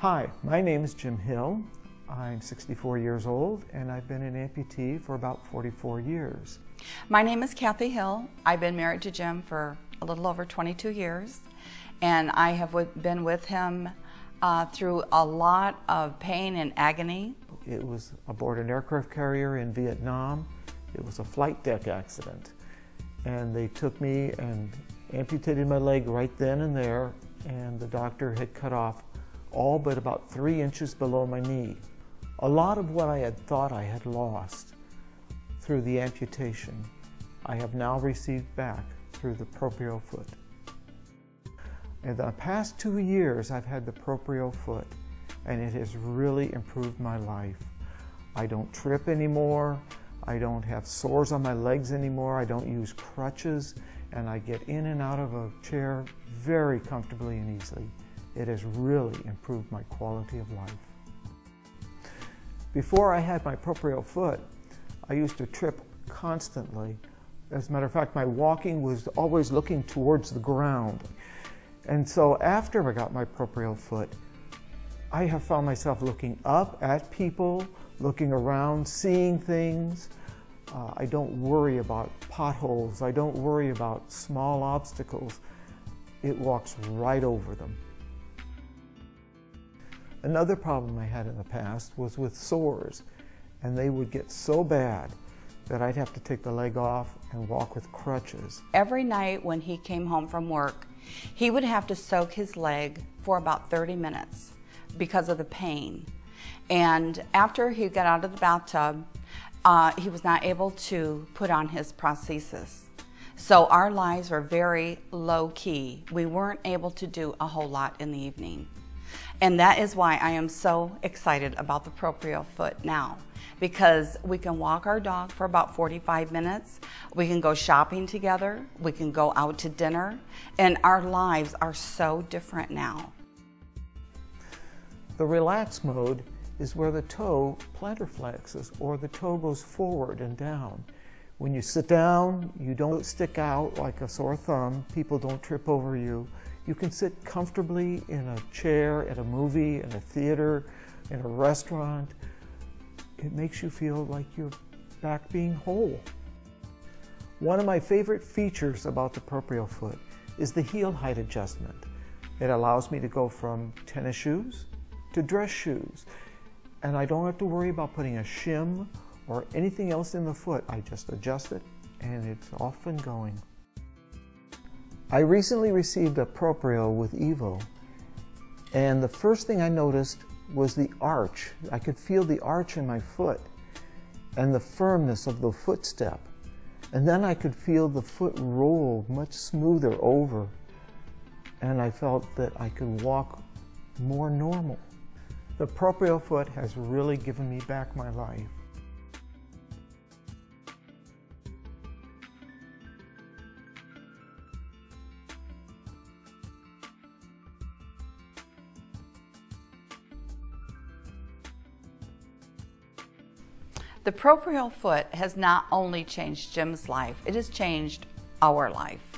Hi, my name is Jim Hill. I'm 64 years old and I've been an amputee for about 44 years. My name is Kathy Hill. I've been married to Jim for a little over 22 years and I have been with him uh, through a lot of pain and agony. It was aboard an aircraft carrier in Vietnam. It was a flight deck accident and they took me and amputated my leg right then and there and the doctor had cut off all but about three inches below my knee. A lot of what I had thought I had lost through the amputation, I have now received back through the proprio foot. In the past two years, I've had the proprio foot, and it has really improved my life. I don't trip anymore. I don't have sores on my legs anymore. I don't use crutches, and I get in and out of a chair very comfortably and easily. It has really improved my quality of life. Before I had my proprio foot, I used to trip constantly. As a matter of fact, my walking was always looking towards the ground. And so after I got my proprio foot, I have found myself looking up at people, looking around, seeing things. Uh, I don't worry about potholes. I don't worry about small obstacles. It walks right over them. Another problem I had in the past was with sores, and they would get so bad that I'd have to take the leg off and walk with crutches. Every night when he came home from work, he would have to soak his leg for about 30 minutes because of the pain. And after he got out of the bathtub, uh, he was not able to put on his prosthesis. So our lives were very low key. We weren't able to do a whole lot in the evening. And that is why I am so excited about the Proprio Foot now because we can walk our dog for about 45 minutes. We can go shopping together. We can go out to dinner. And our lives are so different now. The relax mode is where the toe plantar flexes or the toe goes forward and down. When you sit down, you don't stick out like a sore thumb. People don't trip over you. You can sit comfortably in a chair at a movie, in a theater, in a restaurant. It makes you feel like you're back being whole. One of my favorite features about the Proprio Foot is the heel height adjustment. It allows me to go from tennis shoes to dress shoes. And I don't have to worry about putting a shim or anything else in the foot. I just adjust it and it's off and going. I recently received a Proprio with Evo, and the first thing I noticed was the arch. I could feel the arch in my foot and the firmness of the footstep. And then I could feel the foot roll much smoother over, and I felt that I could walk more normal. The Proprio foot has really given me back my life. The Proprio Foot has not only changed Jim's life, it has changed our life.